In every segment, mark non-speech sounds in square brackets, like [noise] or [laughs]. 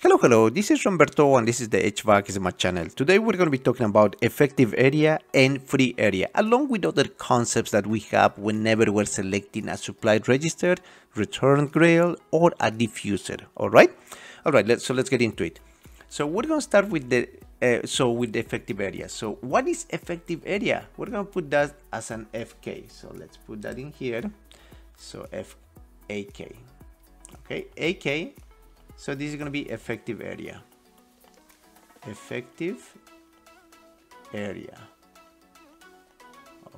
Hello, hello, this is Roberto and this is the HVAC Easy Math channel. Today we're going to be talking about effective area and free area, along with other concepts that we have whenever we're selecting a supply register, return grill, or a diffuser, alright? Alright, let's, so let's get into it. So we're going to start with the, uh, so with the effective area. So what is effective area? We're going to put that as an FK. So let's put that in here. So F, AK, okay, AK so this is going to be effective area. Effective area.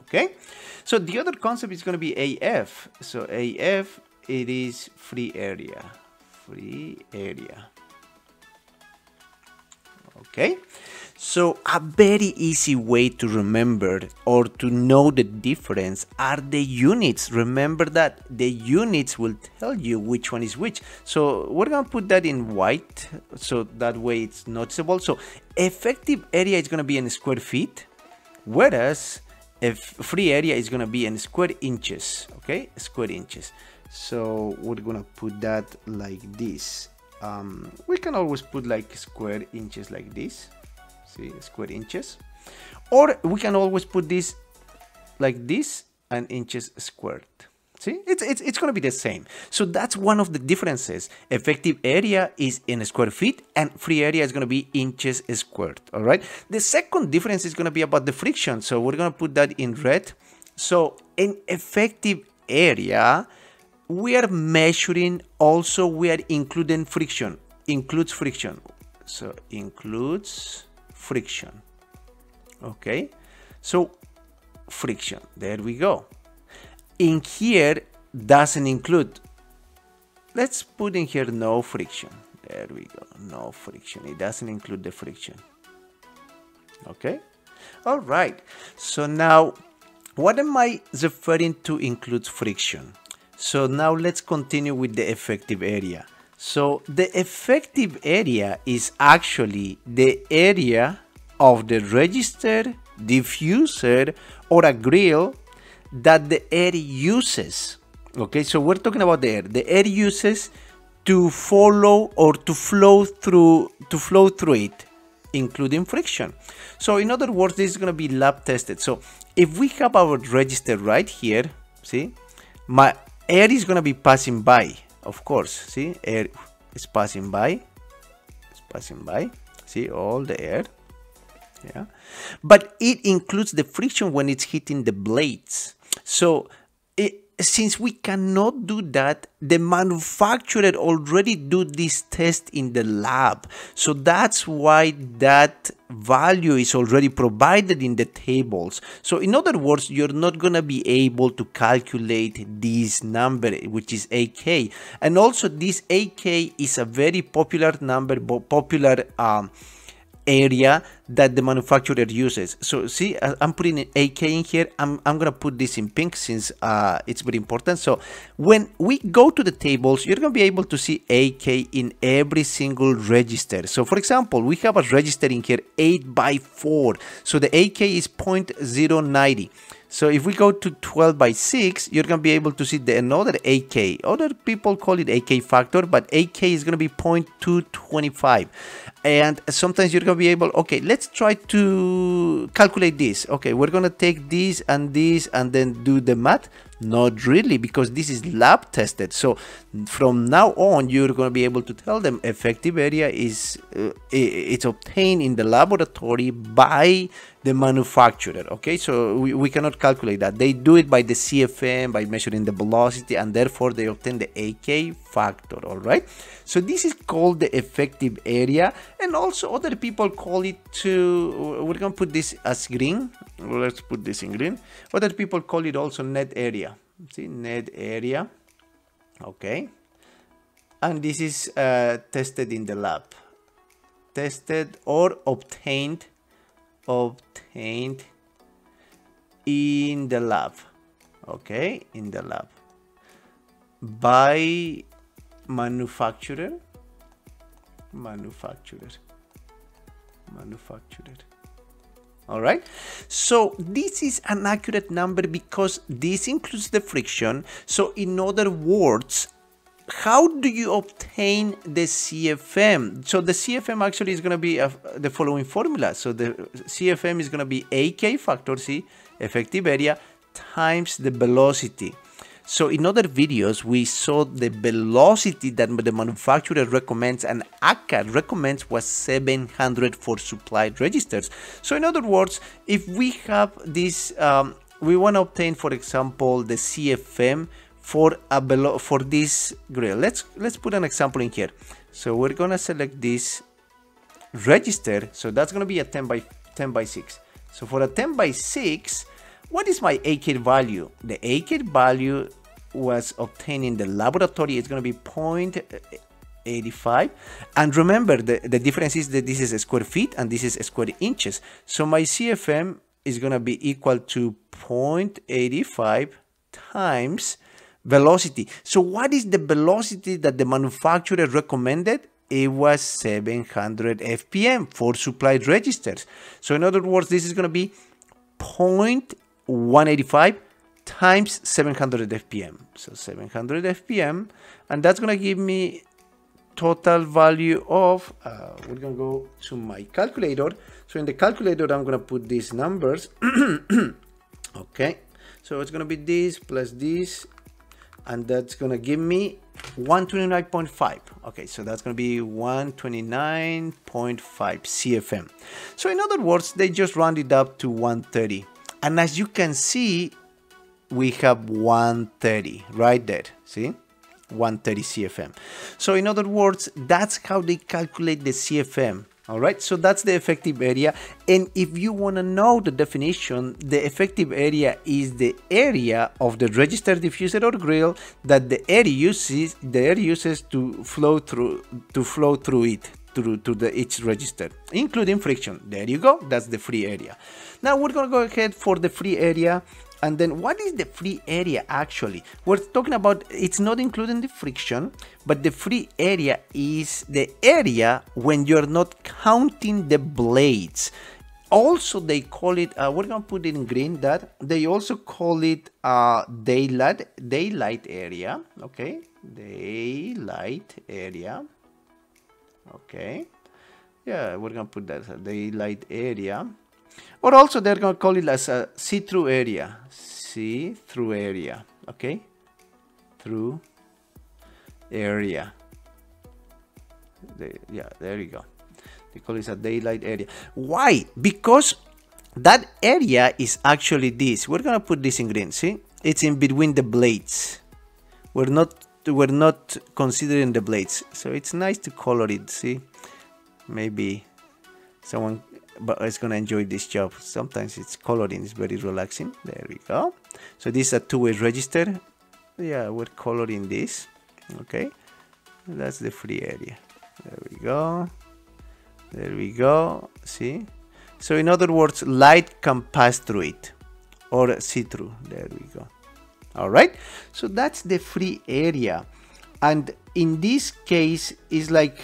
Okay. So the other concept is going to be AF. So AF, it is free area. Free area. Okay. So a very easy way to remember or to know the difference are the units. Remember that the units will tell you which one is which. So we're to put that in white so that way it's noticeable. So effective area is to be in square feet, whereas if free area is to be in square inches, okay? Square inches. So we're to put that like this. Um, we can always put like square inches like this see square inches. Or we can always put this like this and inches squared. See it's, it's, it's going to be the same. So that's one of the differences. Effective area is in square feet and free area is going to be inches squared all right? The second difference is going to be about the friction. So we're going to put that in red. So in effective area we are measuring also we are including friction. Includes friction. So includes friction. Okay? So friction. There we go. In here doesn't include let's put in here no friction. There we go. No friction. It doesn't include the friction. Okay? All right. So now what am i referring to includes friction? So now let's continue with the effective area so the effective area is actually the area of the register, diffuser, or a grill that the air uses. Okay, so we're talking about the air. The air uses to follow or to flow through to flow through it, including friction. So in other words, this is going to be lab tested. So if we have our register right here, see, my air is going to be passing by of course see air is passing by it's passing by see all the air yeah. But it includes the friction when it's hitting the blades. So since we cannot do that the manufacturer already do this test in the lab. So that's why that value is already provided in the tables. So in other words you're not going to be able to calculate this number which is ak and also this ak is a very popular number popular um, area that the manufacturer uses. So see, I'm putting an AK in here. I'm, I'm going to put this in pink since uh, it's very important. So when we go to the tables, you're going to be able to see AK in every single register. So for example, we have a register in here 8 by 4. So the AK is 0.090. So if we go to 12 by 6, you're going to be able to see the another AK. Other people call it AK factor, but AK is going to be 0.225. And sometimes you're to be able, okay, let's try to calculate this. Okay, we're to take this and this and then do the math. Not really, because this is lab tested. So from now on, you're going to be able to tell them effective area is uh, it's obtained in the laboratory by the manufacturer. Okay, so we, we cannot calculate that. They do it by the CFM, by measuring the velocity, and therefore they obtain the AK factor. All right, so this is called the effective area, and also other people call it to. We're going to put this as green. Let's put this in green. Other people call it also net area. See net area. Okay. And this is uh, tested in the lab. Tested or obtained obtained in the lab. Okay in the lab. By manufacturer. Manufacturer. Manufacturer all right so this is an accurate number because this includes the friction so in other words how do you obtain the CFM? So the CFM actually is going to be a, the following formula. So the CFM is going to be AK factor C, effective area, times the velocity. So in other videos, we saw the velocity that the manufacturer recommends and ACAD recommends was 700 for supplied registers. So in other words, if we have this, um, we want to obtain, for example, the CFM for a below for this grill. Let's let's put an example in here. So we're gonna select this register. So that's gonna be a 10 by 10 by 6. So for a 10 by 6, what is my ACAD value? The ACAD value was obtained in the laboratory is going to be eh, 0.85 and remember the, the difference is that this is a square feet and this is a square inches. So my CFM is going to be equal to 0.85 times velocity. So what is the velocity that the manufacturer recommended? It was 700 fpm for supplied registers. So in other words this is going to be 0.185 times 700 fpm so 700 fpm and that's gonna give me total value of uh, we're gonna go to my calculator. So in the calculator i'm gonna put these numbers. [coughs] Okay so it's gonna be this plus this and that's gonna give me 129.5 okay so that's gonna be 129.5 cfm so in other words they just rounded up to 130 and as you can see we have 130 right there see? 130 CFM so in other words that's how they calculate the CFM all right? So that's the effective area. And if you want to know the definition the effective area is the area of the register diffuser or grill that the air uses the air uses to flow through to flow through it through to the each register including friction. There you go. That's the free area. Now we're going to go ahead for the free area and then what is the free area actually? We're talking about it's not including the friction, but the free area is the area when you're not counting the blades. Also, they call it, uh, we're gonna put it in green that they also call it uh, daylight, daylight area, okay? Daylight area, okay? Yeah, we're gonna put that uh, daylight area or also they're going to call it as a see-through area. See-through area. Okay? Through area. yeah, there you go. They call it a daylight area. Why? Because that area is actually this. We're gonna put this in green. See, it's in between the blades. We're not we're not considering the blades, so it's nice to color it. See, maybe someone but it's gonna enjoy this job. Sometimes it's coloring is very relaxing. There we go. So this is a two-way register. Yeah we're coloring this okay? That's the free area. There we go. There we go. See? So in other words light can pass through it or see through. There we go. All right. So that's the free area. And in this case is like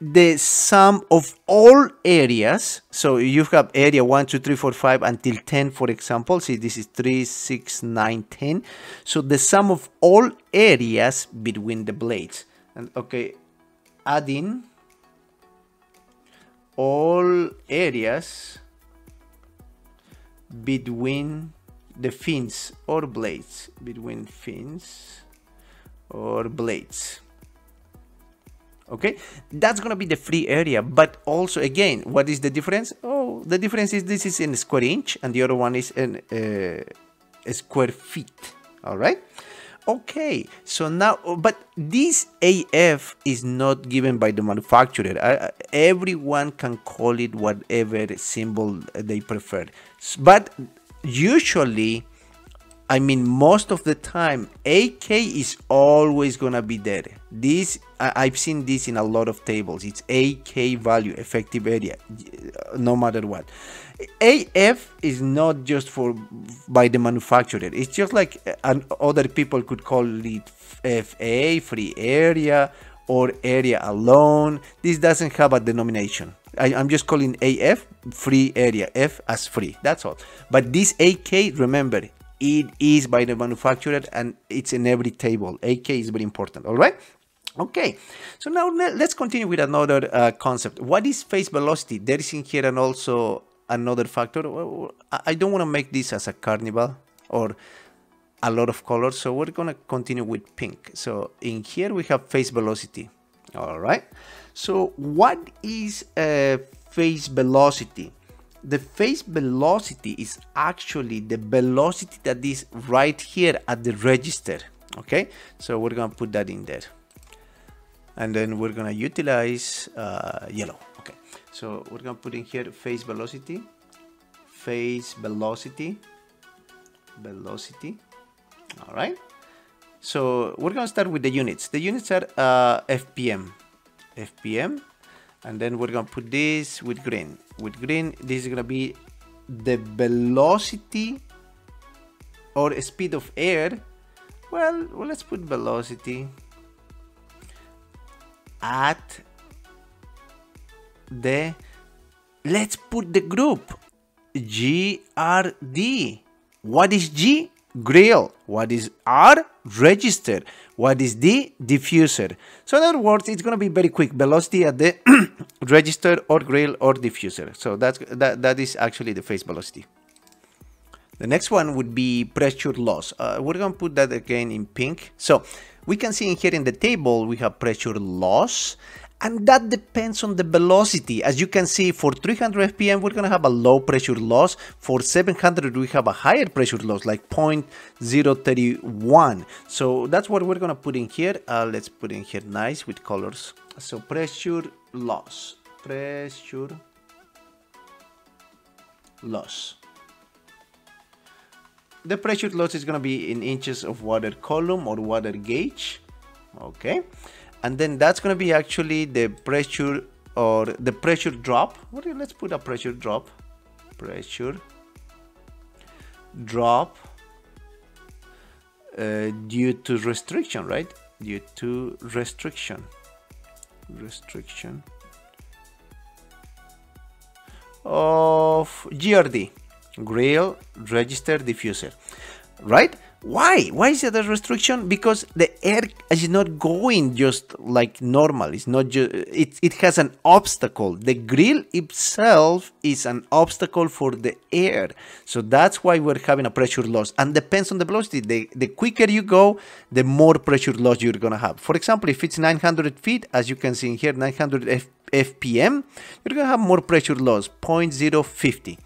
the sum of all areas so you have area 1 2 3 4 5 until 10 for example. See this is 3 6 9 10 so the sum of all areas between the blades. And okay adding all areas between the fins or blades. Between fins or blades okay? That's gonna be the free area but also again what is the difference? Oh the difference is this is in square inch and the other one is in uh, square feet. All right? Okay so now but this af is not given by the manufacturer. Uh, everyone can call it whatever symbol they prefer. But usually I mean, most of the time, AK is always gonna be there. This I've seen this in a lot of tables. It's AK value, effective area, no matter what. AF is not just for by the manufacturer. It's just like uh, other people could call it FA, free area, or area alone. This doesn't have a denomination. I, am just calling AF free area, F as free. That's all. But this AK, remember, it is by the manufacturer and it's in every table. AK is very important, all right? Okay, so now let's continue with another uh, concept. What is face velocity? There is in here and also another factor. I don't want to make this as a carnival or a lot of colors, so we're going to continue with pink. So in here we have face velocity, all right? So what is a face velocity? The face velocity is actually the velocity that is right here at the register, okay? So we're to put that in there. And then we're gonna utilize uh, yellow okay? So we're gonna put in here face velocity face velocity velocity all right? So we're gonna start with the units. The units are uh, FPM FPM and then we're gonna put this with green with green this is gonna be the velocity or speed of air well, well let's put velocity at the let's put the group GRD. What is G? Grill. What is R? Register. What is D? Diffuser. So in other words, it's going to be very quick. Velocity at the [clears throat] register or grill or diffuser. So that's that, that is actually the face velocity. The next one would be pressure loss. Uh, we're going to put that again in pink. So we can see in here in the table we have pressure loss and that depends on the velocity. As you can see for 300 fpm we're gonna have a low pressure loss, for 700 we have a higher pressure loss like 0.031. So that's what we're gonna put in here. Uh, let's put in here nice with colors. So pressure loss, pressure loss the pressure loss is going to be in inches of water column or water gauge okay and then that's going to be actually the pressure or the pressure drop. Let's put a pressure drop. Pressure drop uh, due to restriction right? Due to restriction. Restriction of GRD grill register diffuser right why? Why is there a restriction? Because the air is not going just like normal. It's not just it, it has an obstacle. The grill itself is an obstacle for the air. So that's why we're having a pressure loss. And depends on the velocity. The, the quicker you go the more pressure loss you're gonna have. For example if it's 900 feet as you can see in here 900 F, fpm you're gonna have more pressure loss 0.050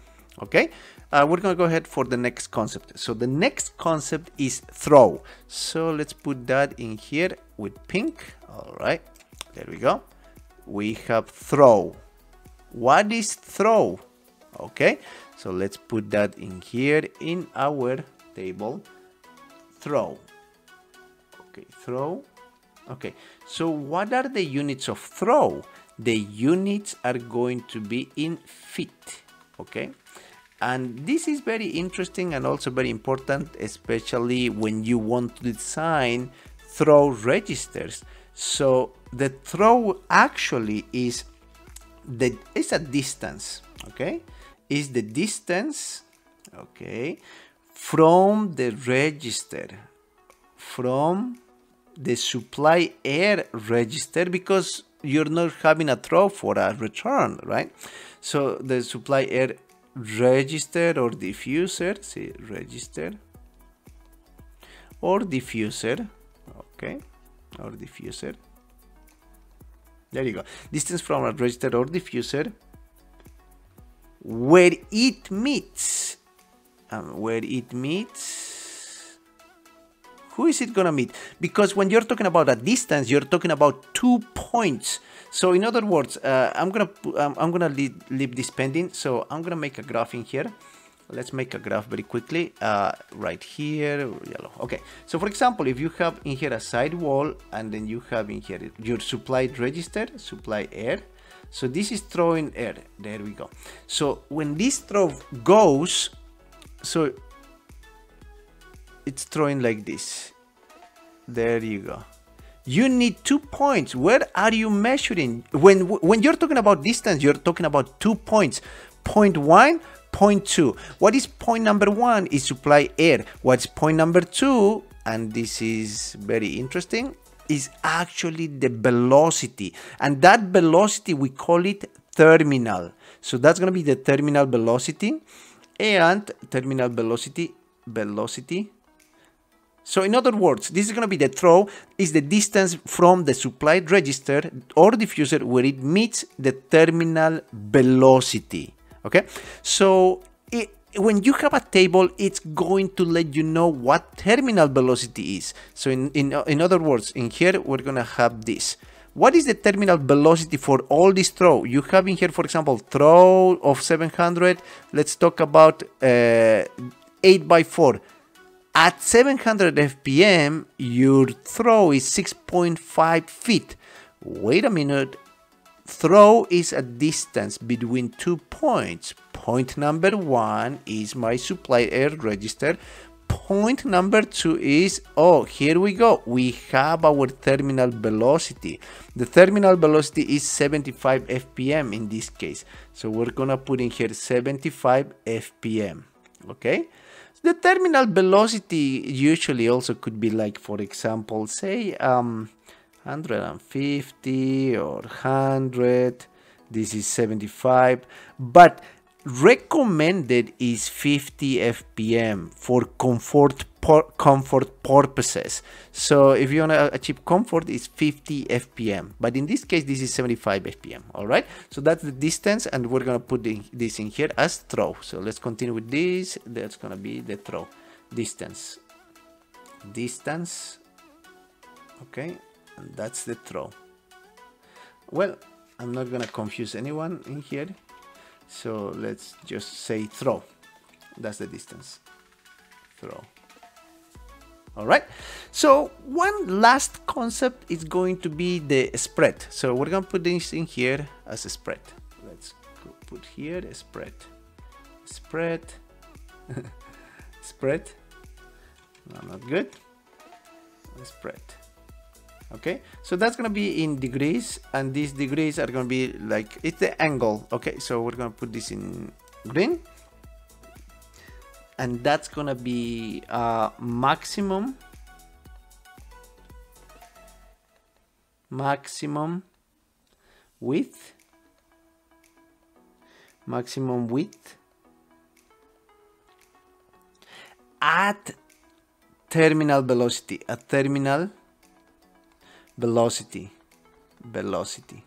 okay uh, we're gonna go ahead for the next concept. So the next concept is throw. So let's put that in here with pink. All right there we go. We have throw. What is throw? Okay so let's put that in here in our table. Throw. Okay throw. Okay so what are the units of throw? The units are going to be in feet. Okay and this is very interesting and also very important especially when you want to design throw registers. So the throw actually is the is a distance okay? Is the distance okay from the register from the supply air register because you're not having a throw for a return right? So the supply air register or diffuser see register. Or diffuser okay or diffuser. There you go. Distance from a register or diffuser where it meets um, where it meets who is it gonna meet because when you're talking about a distance you're talking about two points so in other words, uh, I'm gonna um, I'm gonna leave, leave, this pending. So I'm gonna make a graph in here. Let's make a graph very quickly. Uh, right here, yellow. Okay. So for example, if you have in here a side wall, and then you have in here your supply register, supply air. So this is throwing air. There we go. So when this throw goes, so it's throwing like this. There you go you need two points where are you measuring when when you're talking about distance you're talking about two points point one, point two. What is point number one? Is supply air. What's point number two? And this is very interesting is actually the velocity and that velocity we call it terminal so that's going to be the terminal velocity and terminal velocity velocity so in other words, this is going to be the throw is the distance from the supplied register or diffuser where it meets the terminal velocity. Okay, so it, when you have a table, it's going to let you know what terminal velocity is. So in, in, in other words, in here, we're going to have this. What is the terminal velocity for all this throw? You have in here, for example, throw of 700. Let's talk about uh, 8 by 4 at 700 FPM, your throw is 6.5 feet. Wait a minute. Throw is a distance between two points. Point number one is my supply air register. Point number two is, oh, here we go. We have our terminal velocity. The terminal velocity is 75 FPM in this case. So we're gonna put in here 75 FPM, okay? The terminal velocity usually also could be like, for example, say um, 150 or 100. This is 75. But recommended is 50 fpm for comfort comfort purposes. So if you want to achieve comfort it's 50 fpm but in this case this is 75 fpm all right? So that's the distance and we're going to put this in here as throw. So let's continue with this. That's going to be the throw. Distance. Distance. Okay and that's the throw. Well i'm not going to confuse anyone in here so let's just say throw. That's the distance. Throw. All right. So one last concept is going to be the spread. So we're going to put this in here as a spread. Let's put here a spread. Spread. [laughs] Spread. No, not good. Spread okay? So that's gonna be in degrees and these degrees are gonna be like it's the angle. Okay so we're gonna put this in green. And that's gonna be uh, maximum maximum width maximum width at terminal velocity at terminal velocity. Velocity.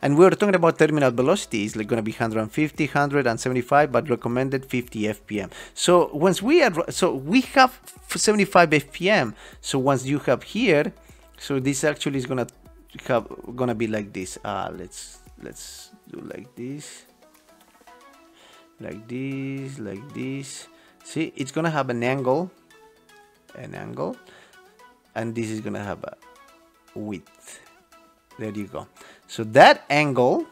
And we were talking about terminal velocity. Is like going to be 150 175 but recommended 50 fpm so once we are so we have 75 fpm so once you have here so this actually is gonna have gonna be like this. Uh let's let's do like this. Like this like this. See it's gonna have an angle. An angle. And this is gonna have a width. There you go. So that angle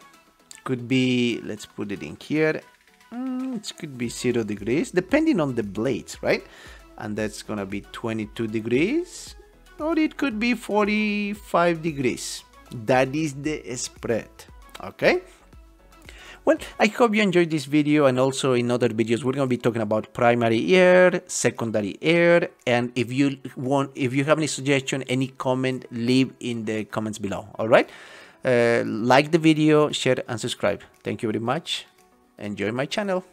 could be let's put it in here mm, it could be zero degrees depending on the blades right? And that's gonna be 22 degrees or it could be 45 degrees. That is the spread okay well, I hope you enjoyed this video and also in other videos we're going to be talking about primary air, secondary air and if you want if you have any suggestion, any comment, leave in the comments below. All right? Uh, like the video, share and subscribe. Thank you very much. Enjoy my channel.